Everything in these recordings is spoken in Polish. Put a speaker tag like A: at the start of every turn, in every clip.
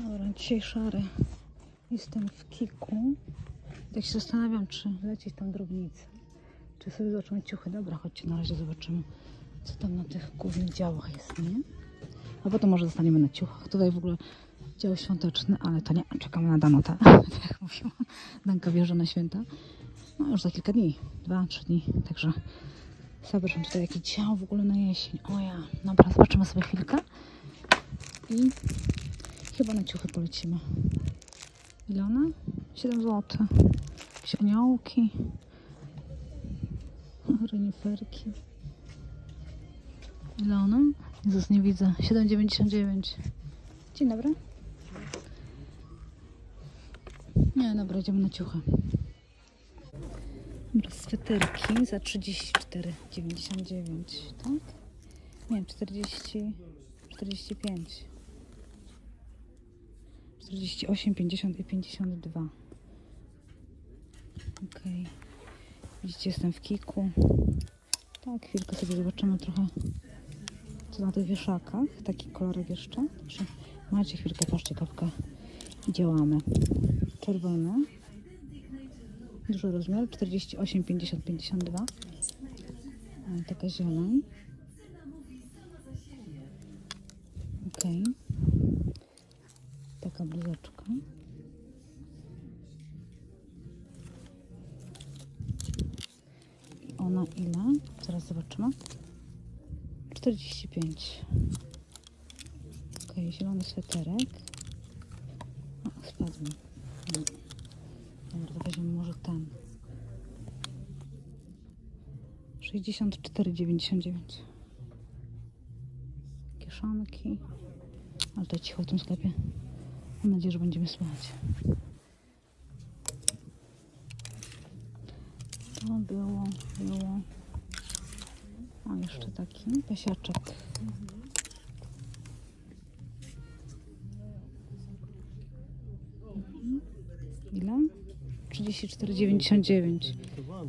A: Dobra, dzisiaj szary. Jestem w Kiku. Tak się zastanawiam, czy lecieć tam drobnicę. Czy sobie zobaczymy ciuchy. Dobra, chodźcie na razie zobaczymy, co tam na tych głównych działach jest, nie? A potem może zostaniemy na ciuchach. Tutaj w ogóle dział świąteczny, ale to nie. Czekamy na Danotę, tak jak mówiłam. Danka wierzy na święta. No już za kilka dni. Dwa, trzy dni. Także zobaczmy tutaj jaki dział w ogóle na jesień. O ja. Dobra, zobaczymy sobie chwilkę. I chyba na ciuchy polecimy. Ile one? 7 zł. Jakieś aniołki. Reniferki. Ile one? Jezus, nie widzę. 7,99. Dzień dobry. Nie, dobra, idziemy na ciuchy. Dobra, sweterki za 34,99, tak? Nie, 40, 45. 48, 50 i 52. Okej. Widzicie, jestem w kiku. Tak, chwilkę sobie zobaczymy trochę, co na tych wieszakach. Taki kolorek jeszcze. Także macie chwilkę, patrzcie, kawkę. Działamy. Czerwony. Duży rozmiar. 48, 50, 52. E, Taka zieleń. Okej. Taka bluzeczka. I ona ile? Zaraz zobaczymy. 45. Ok, zielony sweterek. O, spadł mi. Dobra, to weźmiemy może ten. 64,99. Kieszonki. Ale to cicho w tym sklepie. Mam nadzieję, że będziemy słychać. To było, było. O, jeszcze taki pasiaczek. Mhm. Ile? 34,99.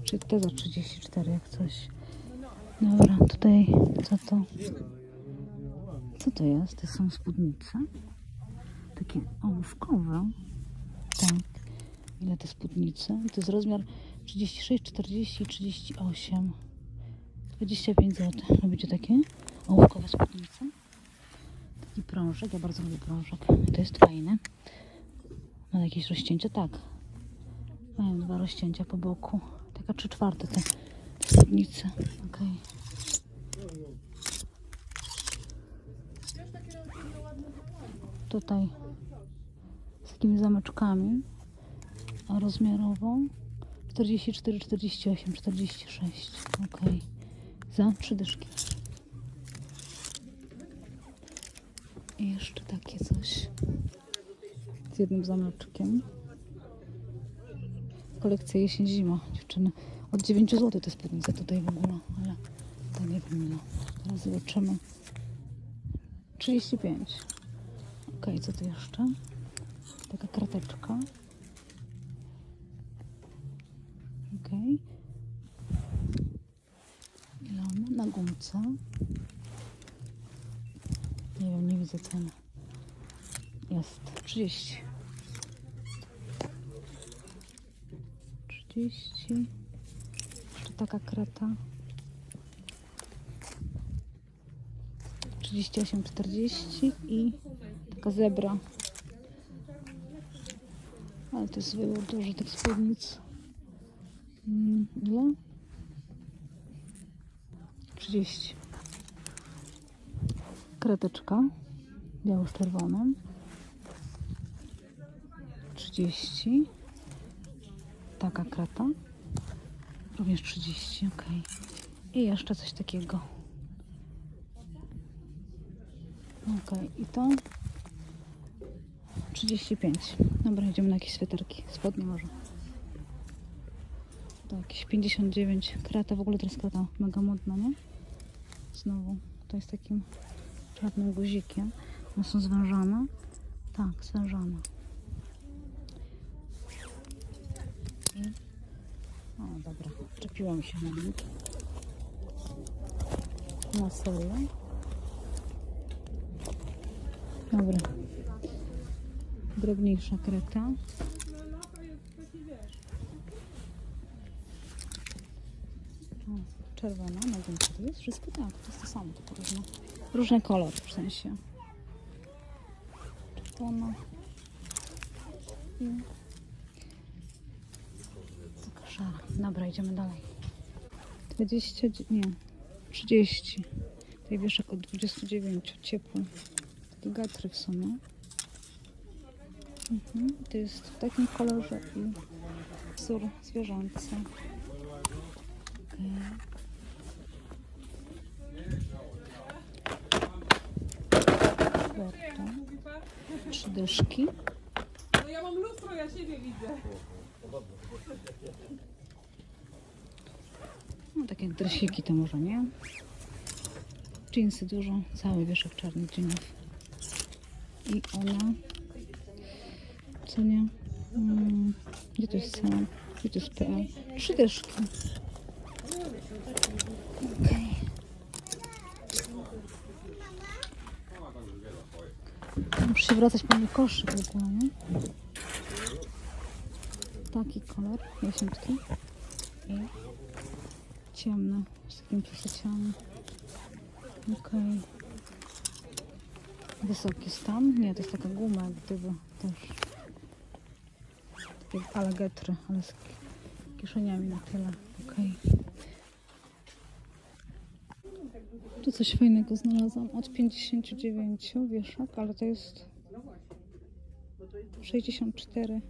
A: Czy te za 34 jak coś. Dobra, tutaj co to? Co to jest? To są spódnice. Takie ołówkowe. Tak. Ile te spódnice? I to jest rozmiar 36, 40 i 38. 25 zł. Lubicie takie ołówkowe spódnice? Taki prążek. Ja bardzo lubię prążek. To jest fajne. Ma jakieś rozcięcie? Tak. Mają dwa rozcięcia po boku. Taka 3 czwarte te spódnice. Okej. Tutaj takimi zameczkami. Rozmiarową 44, 48, 46. Ok. Za trzy dyszki. I jeszcze takie coś. Z jednym zameczkiem. Kolekcja jesień-zima, dziewczyny. Od 9 zł te spódnice tutaj w ogóle, ale to nie wiem ile. Teraz zobaczymy. 35. Ok, co tu jeszcze? Taka krateczka. Ok. Ona? Na gumce. Nie wiem, nie widzę ceny. Jest 30. 30. Jeszcze taka krata. 38, 40 i taka zebra. Ale to jest wybór duży tych spódnic. Mm, Ile? 30. Krateczka. Biało z czerwonym. 30. Taka krata. Również 30, ok. I jeszcze coś takiego. Ok, i to 35. Dobra, idziemy na jakieś sweterki. Spodnie może. To jakieś 59. Krata, w ogóle teraz krata mega modna, nie? Znowu. To jest takim czarnym guzikiem. One są zwężane. Tak, zwężane. O, dobra. Czepiłam się na nich. Na serię. Dobra. Drobniejsza kreta. O, czerwona na gumce to jest wszystko tak, to jest to samo, tylko różne, różne kolory w sensie. Czerwona. I taka szara. Dobra, idziemy dalej. 20, nie, 30. Tutaj wieszak od 29, ciepły. Takie gatry w sumie. Mhm. To jest w takim kolorze i wzór zwierzęcy. Warto. Trzy dyszki.
B: No ja mam lustro, ja siebie widzę.
A: No takie dresiki to może nie. Jeansy dużo, cały wieszak czarnych jeansów. I ona, co nie? Mm, gdzie to jest cena? Gdzie to jest PL? Trzy dyszki. Okej. Muszę się wracać po mój koszyk w ogóle, nie? Taki kolor, jaśniutki. I ciemne, z takimi przesociami. Okej. Wysoki stan? Nie, to jest taka guma, jak gdyby też. Takie alligatry, ale z ki- kieszeniami na tyle. Okej. Tu coś fajnego znalazłam. Od 59 wieszak, ale to jest 64.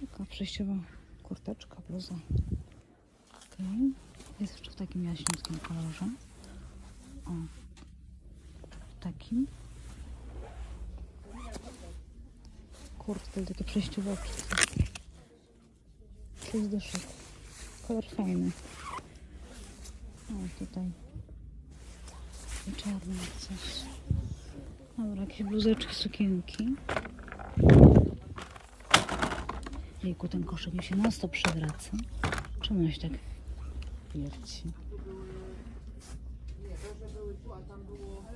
A: Taka przejściowa kurteczka, bluza. Okej. Jest jeszcze w takim jaśniutkim kolorze. O. Takim. Kurtki takie przejściowe. Sześć dyszek. Kolor fajny. O, tutaj. I czarny coś. Dobra, jakieś bluzeczki, sukienki. Jejku, ten koszyk mi się non stop przewraca. Czemu on się tak wierci? To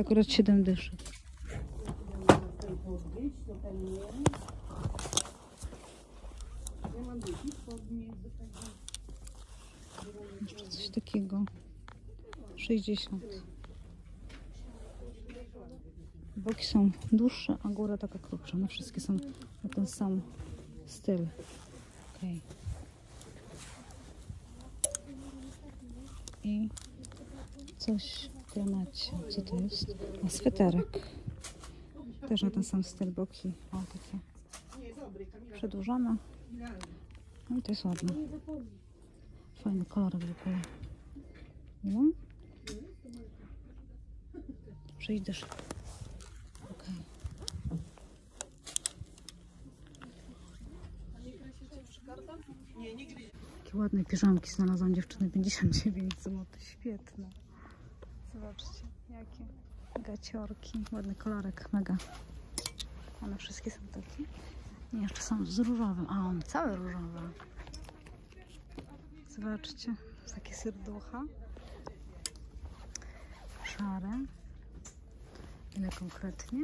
A: akurat 7 dyszek. Jeszcze coś takiego. 60. Boki są dłuższe, a góra taka krótsza. No wszystkie są na ten sam styl. Okej. I coś granacie. Co to jest? A sweterek. Też na ten sam styl boki. O, takie przedłużone. No i to jest ładne. Fajny kolorek w ogóle. No. Przyjdź dyszek. Okej. Takie ładne piżamki znalazłam dziewczyny 59 zł. Świetne. Zobaczcie, jakie gaciorki. Ładny kolorek, mega. One wszystkie są takie. Nie, jeszcze są z różowym. A, on cały różowy. Zobaczcie, takie serducha. Szare. Ile konkretnie?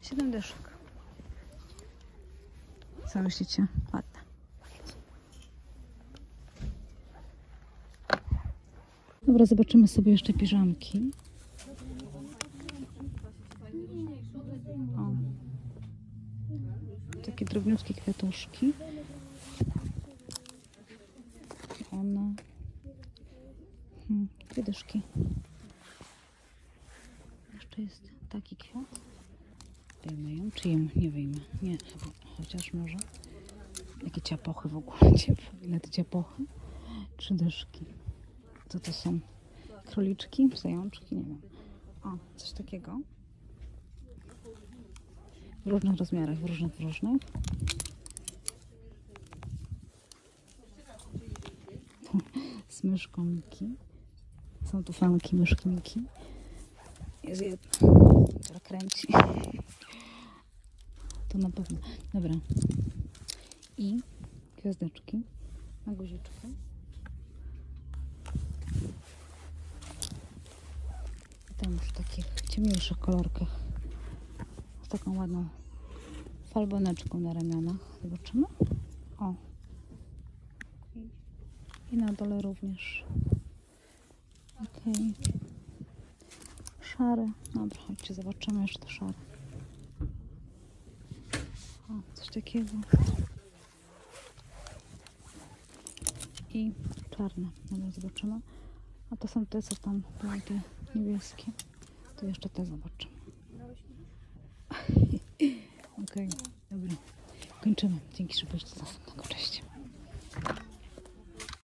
A: 7 dyszek. Co myślicie? Ładne. Dobra, zobaczymy sobie jeszcze piżamki. O. Takie drobniutkie kwiatuszki. One. Hmm, dwie. Jeszcze jest taki kwiat. Wyjmę ją, czy ją nie wyjmę? Nie, chociaż może. Jakie ciapochy w ogóle, ciepłe. Ile ciapochy? Trzy dyszki. Co to są? Króliczki? Zajączki? Nie wiem. O, coś takiego. W różnych rozmiarach, w różnych, w różnych. Z myszką Miki. Są tu fanki myszki Miki. Jest jedna, która kręci. To na pewno. Dobra. I gwiazdeczki na guziczku. Tam w takich ciemniejszych kolorkach. Z taką ładną falboneczką na ramionach. Zobaczymy. O. I, na dole również. Okej. Szary. Dobra, chodźcie, zobaczymy jeszcze szary. O, coś takiego. I czarne. Dobra, zobaczymy. A to są te, co tam były te niebieskie. To jeszcze te zobaczymy. Okej, dobra. Kończymy. Dzięki, że byliście do następnego. Cześć.